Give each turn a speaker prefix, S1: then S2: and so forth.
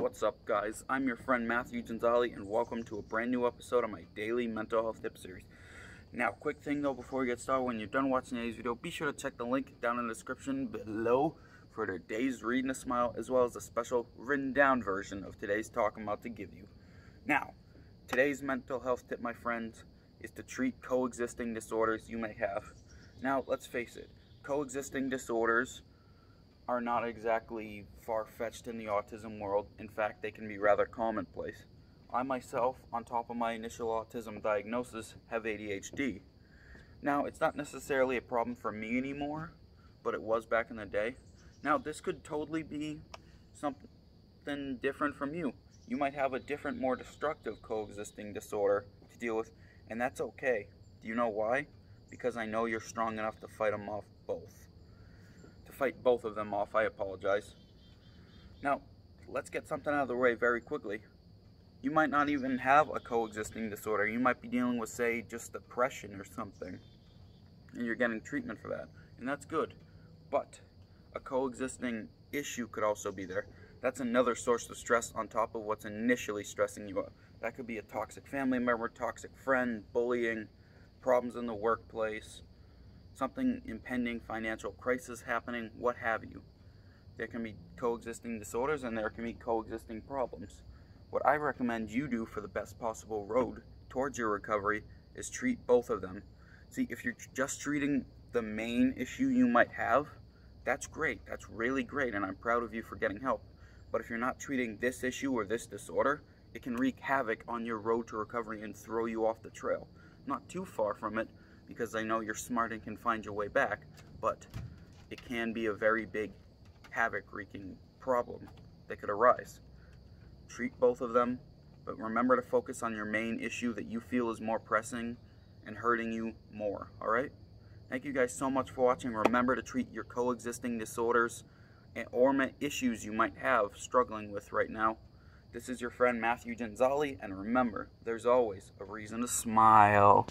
S1: What's up, guys? I'm your friend Matthew Gonzali, and welcome to a brand new episode of my daily mental health tip series. Now, quick thing though, before we get started, when you're done watching today's video, be sure to check the link down in the description below for today's Reason To Smile, as well as a special written down version of today's talk I'm about to give you. Now, today's mental health tip, my friends, is to treat coexisting disorders you may have. Now, let's face it, coexisting disorders are not exactly far-fetched in the autism world. In fact, they can be rather commonplace. I myself, on top of my initial autism diagnosis, have ADHD. Now, it's not necessarily a problem for me anymore, but it was back in the day. Now, this could totally be something different from you. You might have a different, more destructive coexisting disorder to deal with, and that's okay. Do you know why? Because I know you're strong enough to fight them off both fight both of them off. I apologize. Now, let's get something out of the way very quickly. You might not even have a coexisting disorder. You might be dealing with, say, just depression or something. And you're getting treatment for that. And that's good. But a coexisting issue could also be there. That's another source of stress on top of what's initially stressing you out. That could be a toxic family member, toxic friend, bullying, problems in the workplace, something impending financial crisis happening, what have you. There can be coexisting disorders and there can be coexisting problems. What I recommend you do for the best possible road towards your recovery is treat both of them. See, if you're just treating the main issue you might have, that's great. That's really great, and I'm proud of you for getting help. But if you're not treating this issue or this disorder, it can wreak havoc on your road to recovery and throw you off the trail. Not too far from it, because I know you're smart and can find your way back, but it can be a very big havoc-wreaking problem that could arise. Treat both of them, but remember to focus on your main issue that you feel is more pressing and hurting you more, alright? Thank you guys so much for watching. Remember to treat your coexisting disorders and or issues you might have struggling with right now. This is your friend Matthew Genzali, and remember, there's always a reason to smile.